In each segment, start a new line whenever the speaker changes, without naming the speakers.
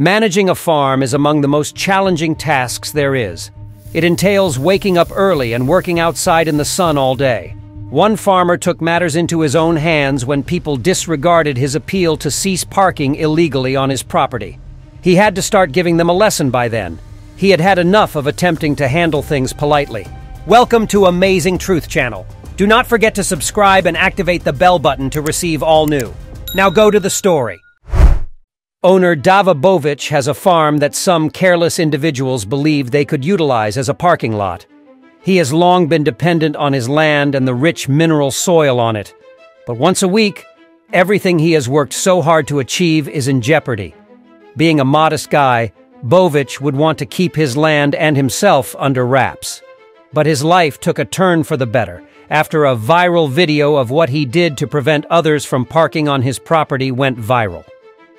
Managing a farm is among the most challenging tasks there is. It entails waking up early and working outside in the sun all day. One farmer took matters into his own hands when people disregarded his appeal to cease parking illegally on his property. He had to start giving them a lesson by then. He had had enough of attempting to handle things politely. Welcome to Amazing Truth Channel. Do not forget to subscribe and activate the bell button to receive all new. Now go to the story. Owner Dava Bovic has a farm that some careless individuals believe they could utilize as a parking lot. He has long been dependent on his land and the rich mineral soil on it. But once a week, everything he has worked so hard to achieve is in jeopardy. Being a modest guy, Bovic would want to keep his land and himself under wraps. But his life took a turn for the better after a viral video of what he did to prevent others from parking on his property went viral.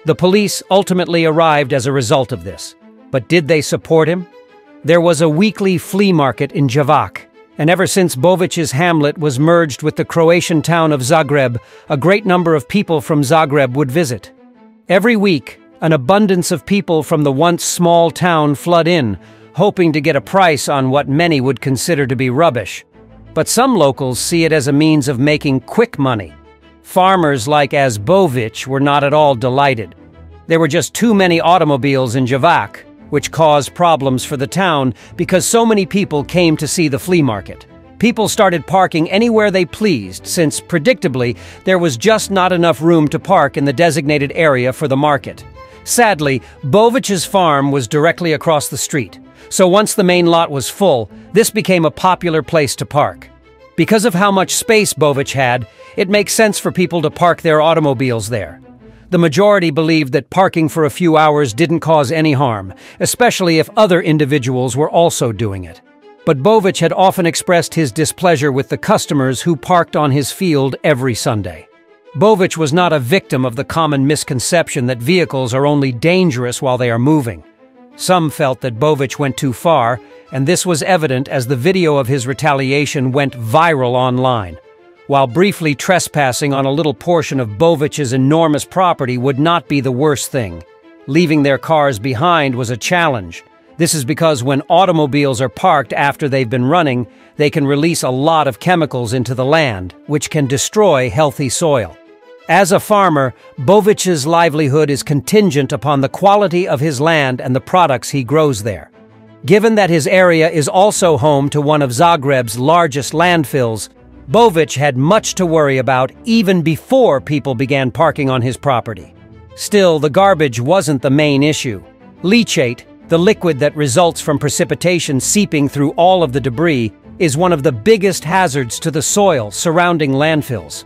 The police ultimately arrived as a result of this. But did they support him? There was a weekly flea market in Javak, and ever since Bovic's hamlet was merged with the Croatian town of Zagreb, a great number of people from Zagreb would visit. Every week, an abundance of people from the once small town flood in, hoping to get a price on what many would consider to be rubbish. But some locals see it as a means of making quick money. Farmers like Asbovich were not at all delighted. There were just too many automobiles in Javak, which caused problems for the town because so many people came to see the flea market. People started parking anywhere they pleased since, predictably, there was just not enough room to park in the designated area for the market. Sadly, Bovich's farm was directly across the street, so once the main lot was full, this became a popular place to park. Because of how much space Bovich had, it makes sense for people to park their automobiles there. The majority believed that parking for a few hours didn't cause any harm, especially if other individuals were also doing it. But Bovich had often expressed his displeasure with the customers who parked on his field every Sunday. Bovich was not a victim of the common misconception that vehicles are only dangerous while they are moving. Some felt that Bovich went too far, and this was evident as the video of his retaliation went viral online. While briefly trespassing on a little portion of Bovich's enormous property would not be the worst thing. Leaving their cars behind was a challenge. This is because when automobiles are parked after they've been running, they can release a lot of chemicals into the land, which can destroy healthy soil. As a farmer, Bovich's livelihood is contingent upon the quality of his land and the products he grows there. Given that his area is also home to one of Zagreb's largest landfills, Bovic had much to worry about even before people began parking on his property. Still, the garbage wasn't the main issue. Leachate, the liquid that results from precipitation seeping through all of the debris, is one of the biggest hazards to the soil surrounding landfills.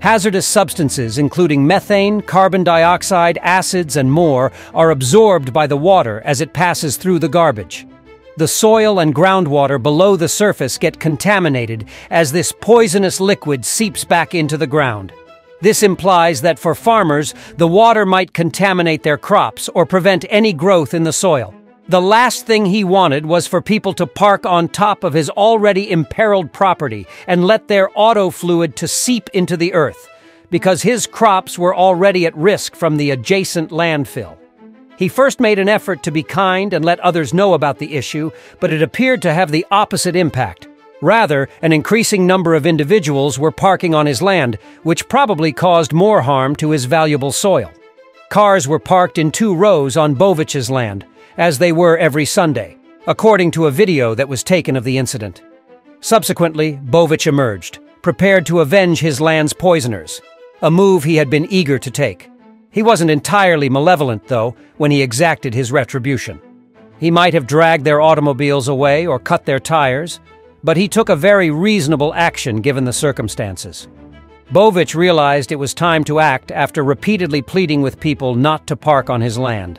Hazardous substances, including methane, carbon dioxide, acids, and more, are absorbed by the water as it passes through the garbage. The soil and groundwater below the surface get contaminated as this poisonous liquid seeps back into the ground. This implies that for farmers, the water might contaminate their crops or prevent any growth in the soil. The last thing he wanted was for people to park on top of his already imperiled property and let their auto fluid to seep into the earth, because his crops were already at risk from the adjacent landfill. He first made an effort to be kind and let others know about the issue, but it appeared to have the opposite impact. Rather, an increasing number of individuals were parking on his land, which probably caused more harm to his valuable soil. Cars were parked in two rows on Bovic's land, as they were every Sunday, according to a video that was taken of the incident. Subsequently, Bovic emerged, prepared to avenge his land's poisoners, a move he had been eager to take. He wasn't entirely malevolent, though, when he exacted his retribution. He might have dragged their automobiles away or cut their tires, but he took a very reasonable action given the circumstances. Bovich realized it was time to act after repeatedly pleading with people not to park on his land.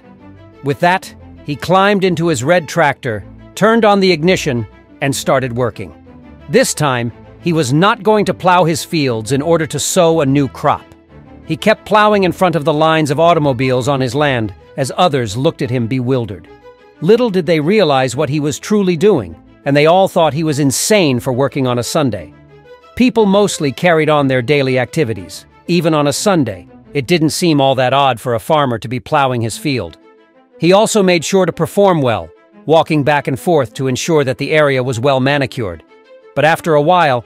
With that, he climbed into his red tractor, turned on the ignition, and started working. This time, he was not going to plow his fields in order to sow a new crop. He kept plowing in front of the lines of automobiles on his land as others looked at him bewildered. Little did they realize what he was truly doing, and they all thought he was insane for working on a Sunday. People mostly carried on their daily activities. Even on a Sunday, it didn't seem all that odd for a farmer to be plowing his field. He also made sure to perform well, walking back and forth to ensure that the area was well manicured. But after a while,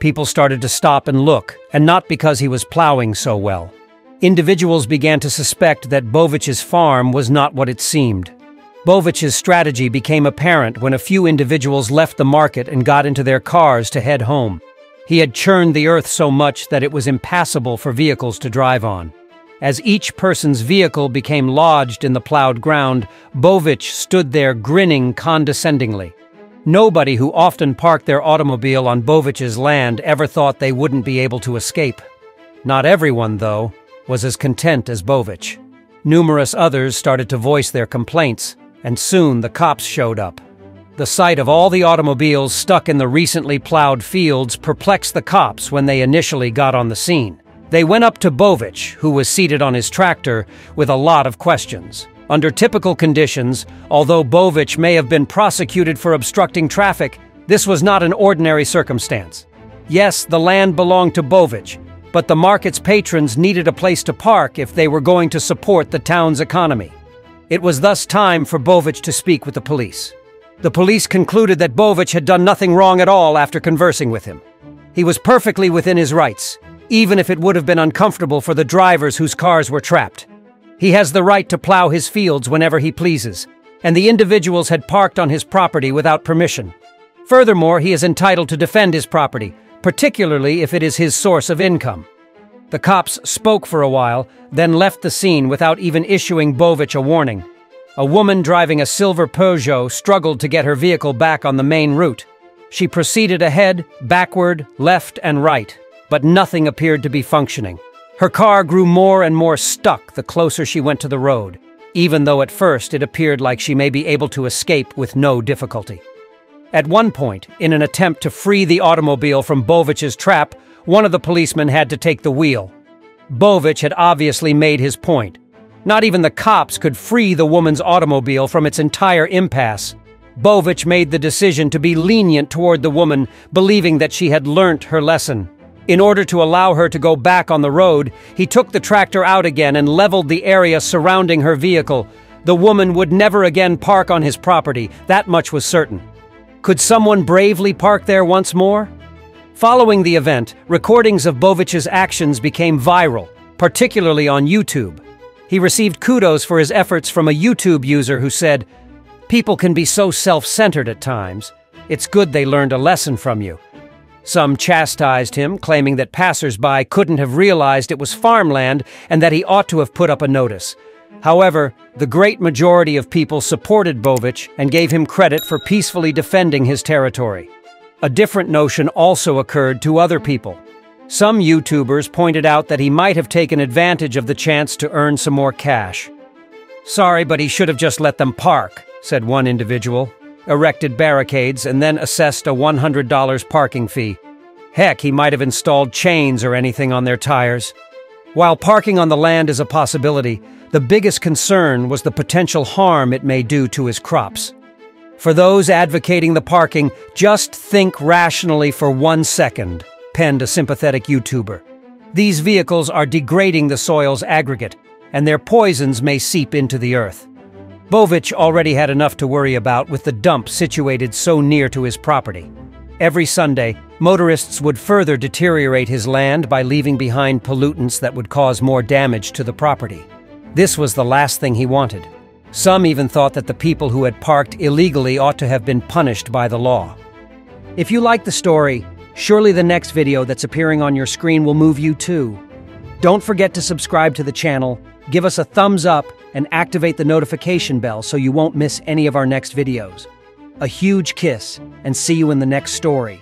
people started to stop and look, and not because he was plowing so well. Individuals began to suspect that Bovich's farm was not what it seemed. Bovich's strategy became apparent when a few individuals left the market and got into their cars to head home. He had churned the earth so much that it was impassable for vehicles to drive on. As each person's vehicle became lodged in the plowed ground, Bovich stood there grinning condescendingly. Nobody who often parked their automobile on Bovich's land ever thought they wouldn't be able to escape. Not everyone, though, was as content as Bovich. Numerous others started to voice their complaints, and soon the cops showed up. The sight of all the automobiles stuck in the recently plowed fields perplexed the cops when they initially got on the scene. They went up to Bovich, who was seated on his tractor, with a lot of questions. Under typical conditions, although Bovich may have been prosecuted for obstructing traffic, this was not an ordinary circumstance. Yes, the land belonged to Bovich, but the market's patrons needed a place to park if they were going to support the town's economy. It was thus time for Bovich to speak with the police. The police concluded that Bovich had done nothing wrong at all after conversing with him. He was perfectly within his rights, even if it would have been uncomfortable for the drivers whose cars were trapped. He has the right to plow his fields whenever he pleases, and the individuals had parked on his property without permission. Furthermore, he is entitled to defend his property, particularly if it is his source of income. The cops spoke for a while, then left the scene without even issuing Bovich a warning. A woman driving a silver Peugeot struggled to get her vehicle back on the main route. She proceeded ahead, backward, left, and right but nothing appeared to be functioning. Her car grew more and more stuck the closer she went to the road, even though at first it appeared like she may be able to escape with no difficulty. At one point, in an attempt to free the automobile from Bovich's trap, one of the policemen had to take the wheel. Bovich had obviously made his point. Not even the cops could free the woman's automobile from its entire impasse. Bovich made the decision to be lenient toward the woman, believing that she had learnt her lesson. In order to allow her to go back on the road, he took the tractor out again and leveled the area surrounding her vehicle. The woman would never again park on his property, that much was certain. Could someone bravely park there once more? Following the event, recordings of Bovich's actions became viral, particularly on YouTube. He received kudos for his efforts from a YouTube user who said, People can be so self-centered at times. It's good they learned a lesson from you. Some chastised him, claiming that passers-by couldn't have realized it was farmland and that he ought to have put up a notice. However, the great majority of people supported Bovich and gave him credit for peacefully defending his territory. A different notion also occurred to other people. Some YouTubers pointed out that he might have taken advantage of the chance to earn some more cash. Sorry, but he should have just let them park, said one individual erected barricades, and then assessed a $100 parking fee. Heck, he might have installed chains or anything on their tires. While parking on the land is a possibility, the biggest concern was the potential harm it may do to his crops. For those advocating the parking, just think rationally for one second, penned a sympathetic YouTuber. These vehicles are degrading the soil's aggregate, and their poisons may seep into the earth. Bovich already had enough to worry about with the dump situated so near to his property. Every Sunday, motorists would further deteriorate his land by leaving behind pollutants that would cause more damage to the property. This was the last thing he wanted. Some even thought that the people who had parked illegally ought to have been punished by the law. If you like the story, surely the next video that's appearing on your screen will move you too. Don't forget to subscribe to the channel, give us a thumbs up, and activate the notification bell so you won't miss any of our next videos. A huge kiss, and see you in the next story.